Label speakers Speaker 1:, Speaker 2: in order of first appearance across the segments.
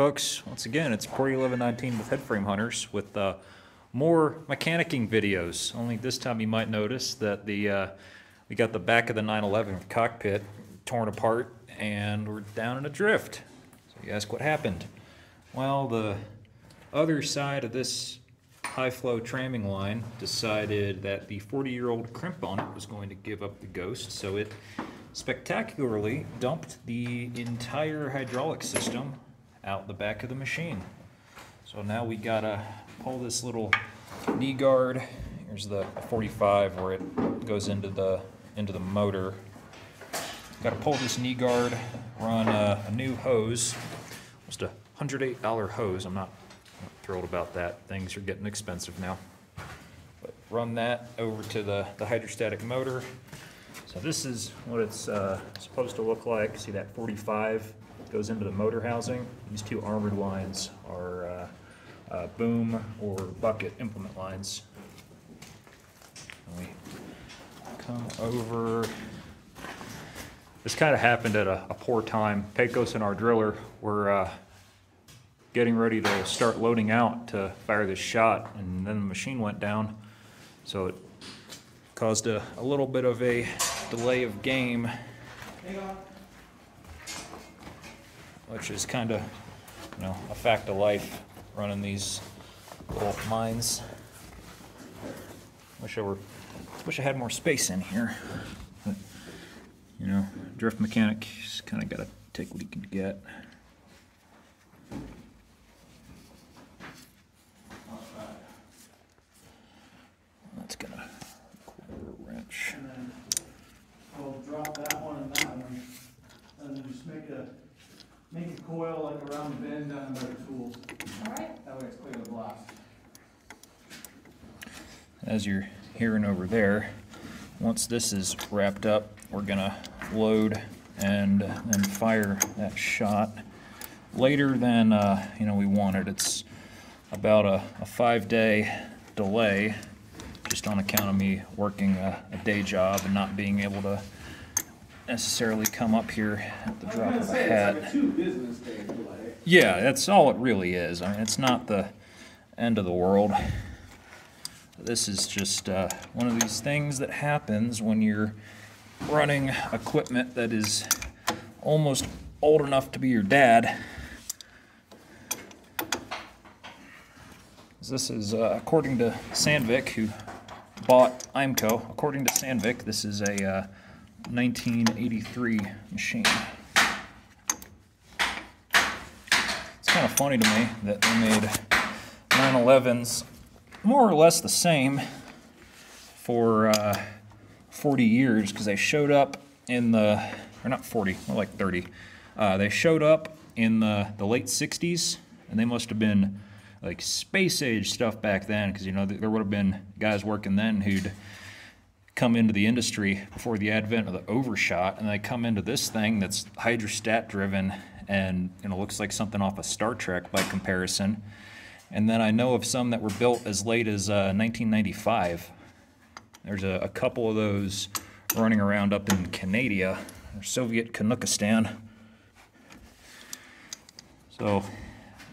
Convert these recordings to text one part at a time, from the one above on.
Speaker 1: Folks, once again, it's Porty 1119 with Headframe Hunters with uh, more mechanicking videos. Only this time you might notice that the uh, we got the back of the 911 cockpit torn apart and we're down in a drift. So you ask what happened? Well, the other side of this high flow tramming line decided that the 40 year old crimp on it was going to give up the ghost, so it spectacularly dumped the entire hydraulic system out the back of the machine. So now we gotta pull this little knee guard. Here's the 45 where it goes into the into the motor. Gotta pull this knee guard, run a, a new hose, just a $108 hose. I'm not, not thrilled about that. Things are getting expensive now. But run that over to the, the hydrostatic motor. So this is what it's uh, supposed to look like. See that 45 goes into the motor housing. These two armored lines are uh, uh, boom or bucket implement lines. And we come over. This kind of happened at a, a poor time. Pecos and our driller were uh, getting ready to start loading out to fire this shot, and then the machine went down. So it caused a, a little bit of a delay of game, which is kind of, you know, a fact of life running these little mines. Wish I were, wish I had more space in here. But, you know, drift mechanic, kind of got to take what he can get. That's gonna quarter wrench.
Speaker 2: And then we'll drop that one and that one, and then just make a, make a coil like around the bend down by the tools.
Speaker 3: Alright,
Speaker 2: That way it's clear to blast.
Speaker 1: as you're hearing over there, once this is wrapped up, we're gonna load and then fire that shot later than, uh, you know, we wanted. It's about a, a five-day delay, just on account of me working a, a day job and not being able to necessarily come up here at the drop of a hat.
Speaker 2: it's like a two business day delay.
Speaker 1: Yeah, that's all it really is. I mean, it's not the end of the world. This is just uh, one of these things that happens when you're running equipment that is almost old enough to be your dad. This is, uh, according to Sandvik, who bought EIMCO, according to Sandvik, this is a uh, 1983 machine. It's kind of funny to me that they made 911s more or less the same for uh, 40 years because they showed up in the, or not 40, more like 30. Uh, they showed up in the, the late 60s and they must have been like space age stuff back then because, you know, there would have been guys working then who'd come into the industry before the advent of the overshot and they come into this thing that's hydrostat driven and you know looks like something off of Star Trek by comparison. And then I know of some that were built as late as uh, 1995. There's a, a couple of those running around up in Canada, or Soviet Canuckistan. So,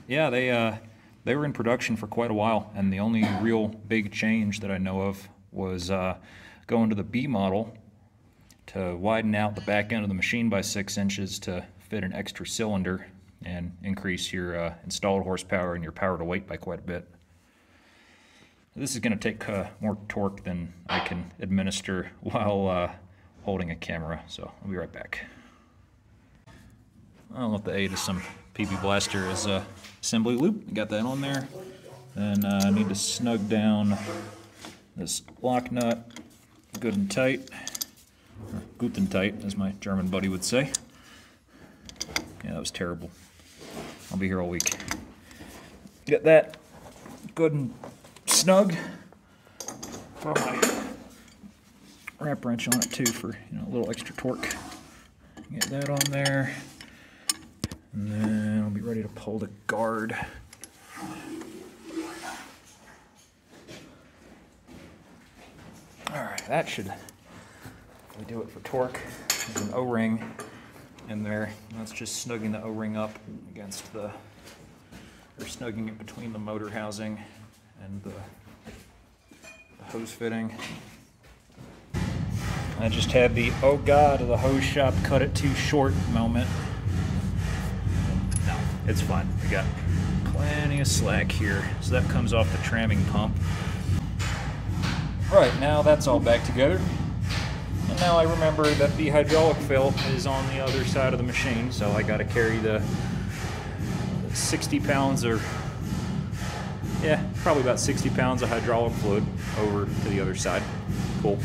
Speaker 1: yeah, they uh, they were in production for quite a while, and the only real big change that I know of was uh, going into the B model to widen out the back end of the machine by six inches to fit an extra cylinder and increase your uh, installed horsepower and your power to weight by quite a bit. This is going to take uh, more torque than I can administer while uh, holding a camera, so I'll be right back. I'll let the aid of some PB Blaster as a assembly loop. Got that on there. Then uh, I need to snug down this lock nut good and tight, or and tight, as my German buddy would say. Yeah, that was terrible. I'll be here all week. Get that good and snug. Throw my wrap wrench on it too for you know a little extra torque. Get that on there, and then I'll be ready to pull the guard. All right, that should we do it for torque. There's an O-ring in there. That's just snugging the O-ring up against the, or snugging it between the motor housing and the the hose fitting. I just had the, oh god, of the hose shop cut it too short moment. No, it's fine. We got plenty of slack here. So that comes off the tramming pump. Right, now that's all back together. And now I remember that the hydraulic fill is on the other side of the machine, so I gotta carry the 60 pounds or, yeah, probably about 60 pounds of hydraulic fluid over to the other side. Cool.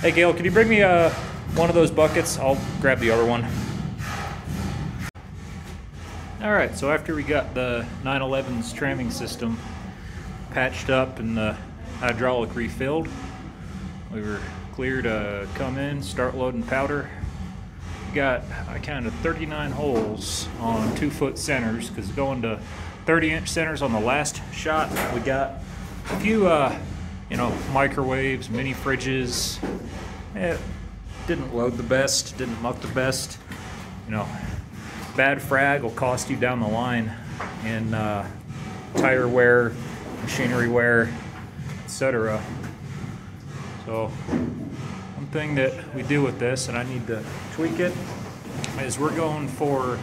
Speaker 1: Hey Gail, can you bring me uh, one of those buckets? I'll grab the other one. All right, so after we got the 911's tramming system patched up and the hydraulic refilled, we were clear to come in, start loading powder. Got, I counted 39 holes on two foot centers because going to 30 inch centers on the last shot, we got a few, uh, you know, microwaves, mini fridges. It didn't load the best, didn't muck the best. You know, bad frag will cost you down the line in uh, tire wear, machinery wear, etc. So, one thing that we do with this, and I need to tweak it, is we're going for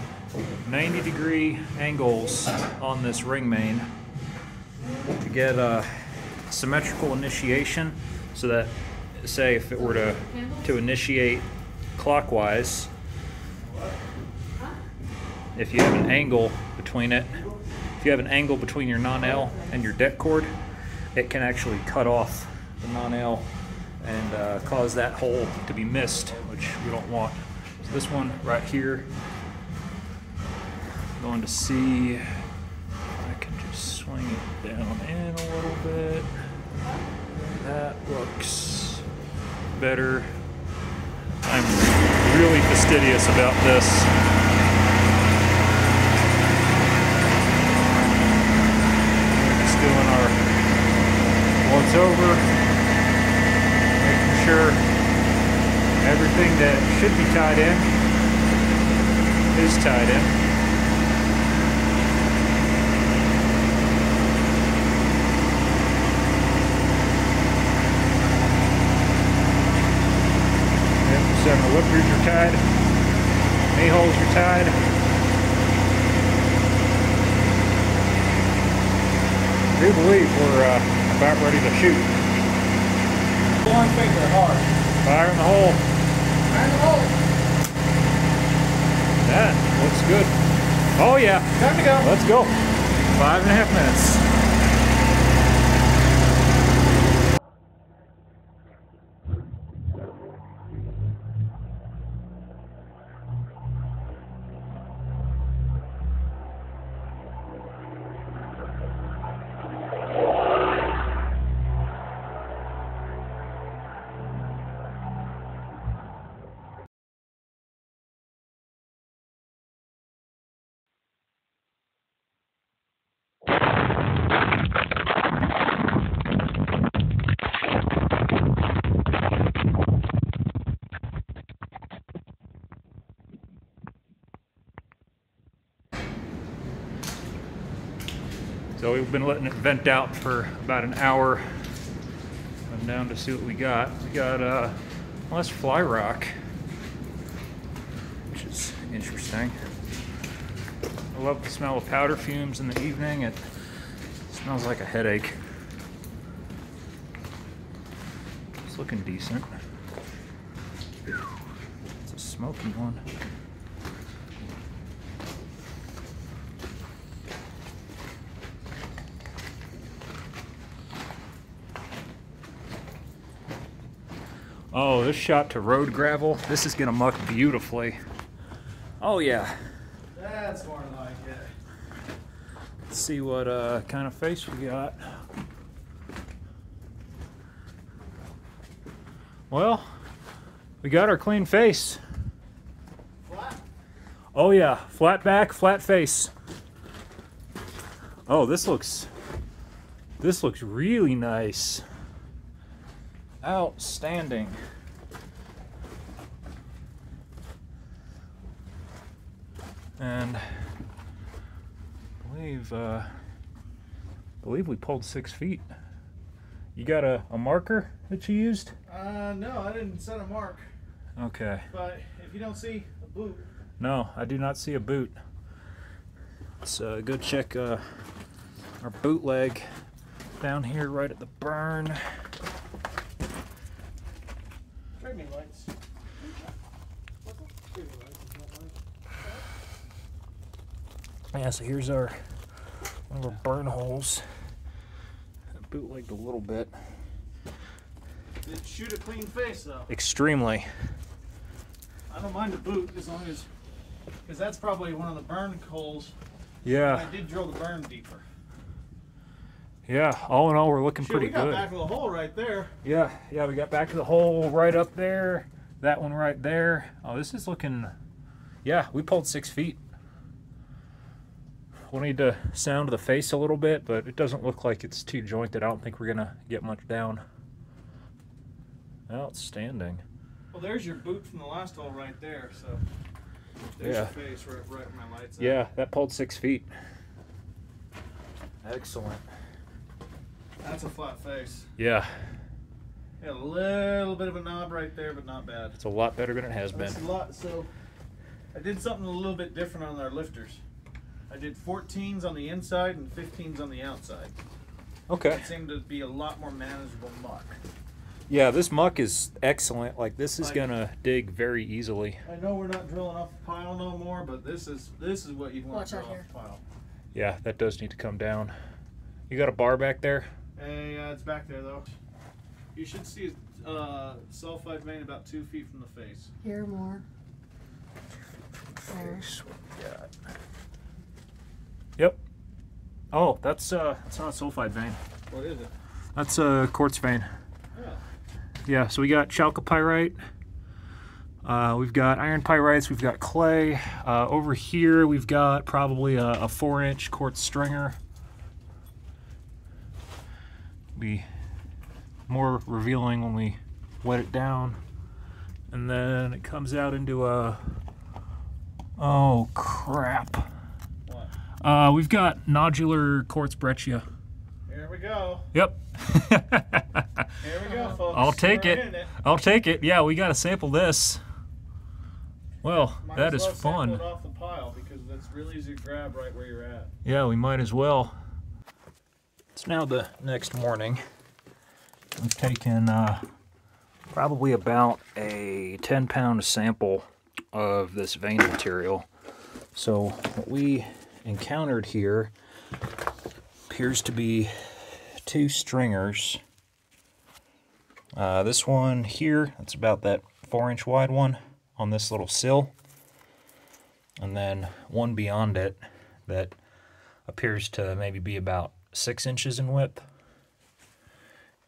Speaker 1: 90 degree angles on this ring main to get a symmetrical initiation so that say if it were to to initiate clockwise if you have an angle between it if you have an angle between your Nonel and your deck cord it can actually cut off the Nonel and uh, cause that hole to be missed which we don't want so this one right here going to see I can just swing it down in a little bit that looks better. I'm really fastidious about this. We're just doing our once over, making sure everything that should be tied in is tied in. Seven the whippers are tied. Knee holes are tied. I do believe we're uh, about ready to shoot.
Speaker 2: One finger hard.
Speaker 1: Fire in the hole.
Speaker 2: Fire in the hole.
Speaker 1: That looks good. Oh yeah.
Speaker 2: Time to go.
Speaker 1: Let's go. Five and a half minutes. So we've been letting it vent out for about an hour. I'm down to see what we got. We got uh, less fly rock, which is interesting. I love the smell of powder fumes in the evening. It smells like a headache. It's looking decent. It's a smoky one. Oh, this shot to road gravel. This is gonna muck beautifully. Oh yeah.
Speaker 2: That's more like it.
Speaker 1: Let's see what uh, kind of face we got. Well, we got our clean face.
Speaker 2: Flat.
Speaker 1: Oh yeah, flat back, flat face. Oh, this looks this looks really nice. Outstanding. and I believe uh, believe we pulled six feet. You got a, a marker that you used?
Speaker 2: Uh, no, I didn't set a mark,
Speaker 1: Okay.
Speaker 2: but if you don't see a boot,
Speaker 1: No, I do not see a boot. Let's uh, go check uh, our bootleg down here right at the burn.
Speaker 2: Trade lights. Trade me lights, if you don't mind.
Speaker 1: Yeah, so here's our one of our burn holes. Bootlegged a little bit.
Speaker 2: Did shoot a clean face though.
Speaker 1: Extremely.
Speaker 2: I don't mind the boot as long as, because that's probably one of the burn holes.
Speaker 1: Yeah,
Speaker 2: I did drill the burn deeper.
Speaker 1: Yeah. All in all, we're looking
Speaker 2: Shoot,
Speaker 1: pretty
Speaker 2: we got
Speaker 1: good.
Speaker 2: back of the hole right there.
Speaker 1: Yeah, yeah, we got back to the hole right up there. That one right there. Oh, this is looking. Yeah, we pulled six feet. We'll need to sound the face a little bit, but it doesn't look like it's too jointed. I don't think we're gonna get much down. Outstanding.
Speaker 2: Well, there's your boot from the last hole right there. So there's
Speaker 1: Yeah.
Speaker 2: your face right, right where my lights. at.
Speaker 1: Yeah, that pulled six feet. Excellent.
Speaker 2: That's a flat face.
Speaker 1: Yeah,
Speaker 2: Got a little bit of a knob right there, but not bad.
Speaker 1: it's a lot better than it has been.
Speaker 2: That's a lot. So I did something a little bit different on our lifters. I did 14s on the inside and 15s on the outside.
Speaker 1: Okay.
Speaker 2: It seemed to be a lot more manageable muck.
Speaker 1: Yeah, this muck is excellent. Like this is
Speaker 2: Like-
Speaker 1: gonna dig very easily.
Speaker 2: I know we're not drilling off the pile no more, but this is this is what you want
Speaker 3: Watch
Speaker 2: to drill off the pile.
Speaker 1: Yeah, that does need to come down. You got a bar back there?
Speaker 2: Hey, uh, it's back there though. You should see a uh, sulfide vein about two feet from the face.
Speaker 3: Here more. There.
Speaker 1: Yep. Oh, that's uh, that's not a sulfide vein.
Speaker 2: What is it?
Speaker 1: That's a quartz vein.
Speaker 2: Yeah.
Speaker 1: Yeah. So we got chalcopyrite. Uh, we've got iron pyrites. We've got clay. Uh, over here, we've got probably a, a four-inch quartz stringer. Be more revealing when we wet it down, and then it comes out into a. Oh crap!
Speaker 2: What?
Speaker 1: Uh, we've got nodular quartz breccia.
Speaker 2: Here we go.
Speaker 1: Yep.
Speaker 2: Here we go, folks.
Speaker 1: I'll take
Speaker 2: We're
Speaker 1: it. I'll take it. Yeah, we got to sample this. Well,
Speaker 2: Might
Speaker 1: that is
Speaker 2: well
Speaker 1: fun.
Speaker 2: it off the pile because that's really easy to grab right where you're at.
Speaker 1: Yeah, we might as well. It's now the next morning. We've taken uh, probably about a 10 pound sample of this vein material. So, what we encountered here appears to be two stringers. Uh, this one here, that's about that four inch wide one on this little sill. And then one beyond it that appears to maybe be about six inches in width.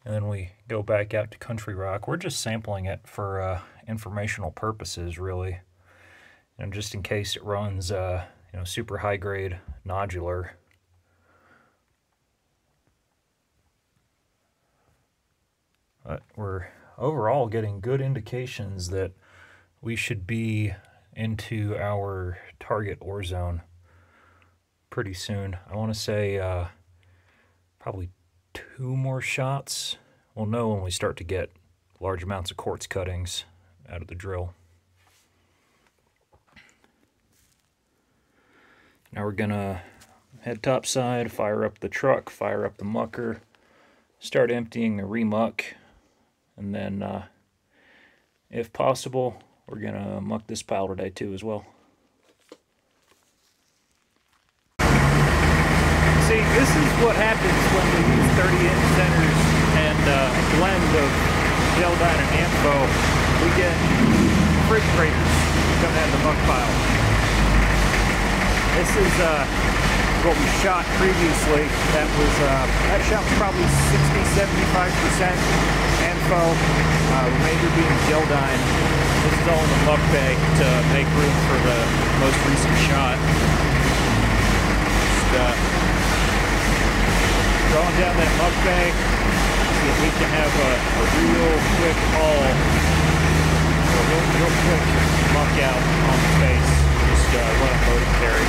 Speaker 1: And then we go back out to Country Rock. We're just sampling it for uh, informational purposes, really. And just in case it runs, uh, you know, super high grade nodular. But we're overall getting good indications that we should be into our target ore zone pretty soon. I want to say uh, probably two more shots. We'll know when we start to get large amounts of quartz cuttings out of the drill. Now we're gonna head topside, fire up the truck, fire up the mucker, start emptying the remuck, and then, uh, if possible, we're gonna muck this pile today too as well. See, this is what happens when we use 30 inch centers and uh, a blend of Geldine and ANFO. We get refrigerators coming out of the muck pile. This is uh, what we shot previously. That was uh, that shot was probably 60, 75 percent ANFO, uh, remainder being Geldine. This is all in the muck bay to make room for the most recent shot. Just, uh, drawing bay so that we can have a, a real quick haul, a real, real quick muck out on the face. Just uh, run a loading carry.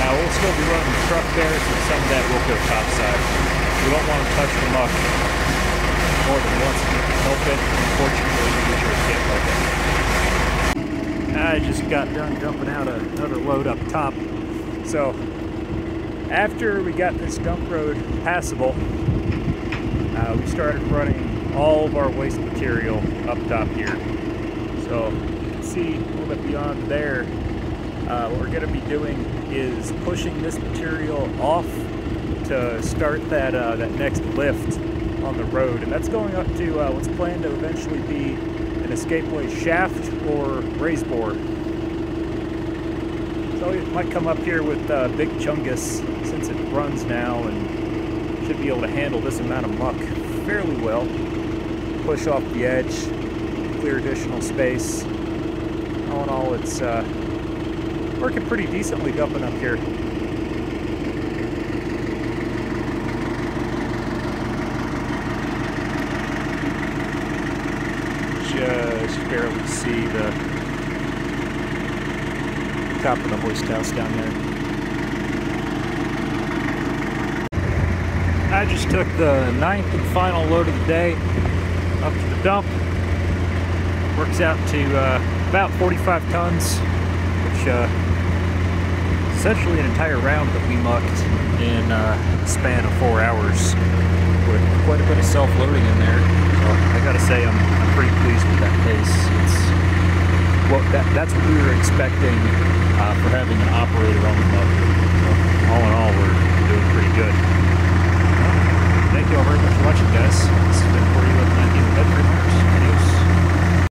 Speaker 1: Uh, we'll still be running the truck there, so some of that will go topside. We don't want to touch the muck more than once if can help it. Unfortunately, we usually can't help it. I just got done dumping out another load up top. So after we got this dump road passable, uh, we started running all of our waste material up top here. So you can see a little bit beyond there, uh, what we're going to be doing is pushing this material off to start that uh, that next lift on the road, and that's going up to uh, what's planned to eventually be an escapeway shaft or raise bore. So it might come up here with uh, Big Chungus since it runs now and should be able to handle this amount of muck fairly well. Push off the edge, clear additional space. All in all, it's uh, working pretty decently dumping up here. Just barely see the top of the hoist house down there. I just took the ninth and final load of the day up to the dump. Works out to uh, about 45 tons, which uh, essentially an entire round that we mucked in uh, a span of four hours with quite a bit of self-loading in there. So I gotta say I'm, I'm pretty pleased with that pace. It's well, that, that's what we were expecting uh, for having an operator on the muck. So all in all, we're doing pretty good. Thank you all very much for watching, guys. This has been for you at 19 Bedford. Adios.